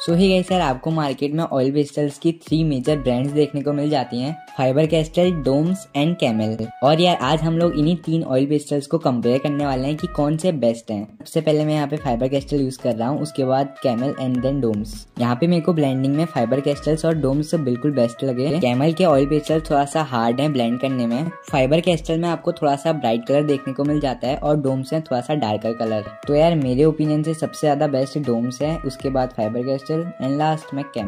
सो ही गई सर आपको मार्केट में ऑयल पेस्टल्स की थ्री मेजर ब्रांड्स देखने को मिल जाती हैं Faber Castell Doms and Camel और यार, आज हम लोग इन्हीं तीन ऑयल पेस्टल्स को कंपेयर करने वाले हैं कि कौन से बेस्ट हैं। सबसे पहले मैं यहाँ पे फाइबर कैस्टल यूज़ कर रहा हूँ, उसके बाद कैमल एंड देन डोम्स यहाँ पे मेरे को ब्लेंडिंग में फाइबर कैस्टल्स और डोम्स बिल्कुल बेस्ट लगे कैमल के ऑयल पेस्टल थोड़ा सा हार्ड है ब्लेंड करने में। फाइबर कैस्टल में आपको थोड़ा सा ब्राइट कलर देखने को मिल जाता है और डोम्स में थोड़ा सा डार्कर कलर तो यार, मेरे ओपिनियन से सबसे ज़्यादा बेस्ट डोम्स है, उसके बाद फाइबर कैस्टल एंड लास्ट में कैमल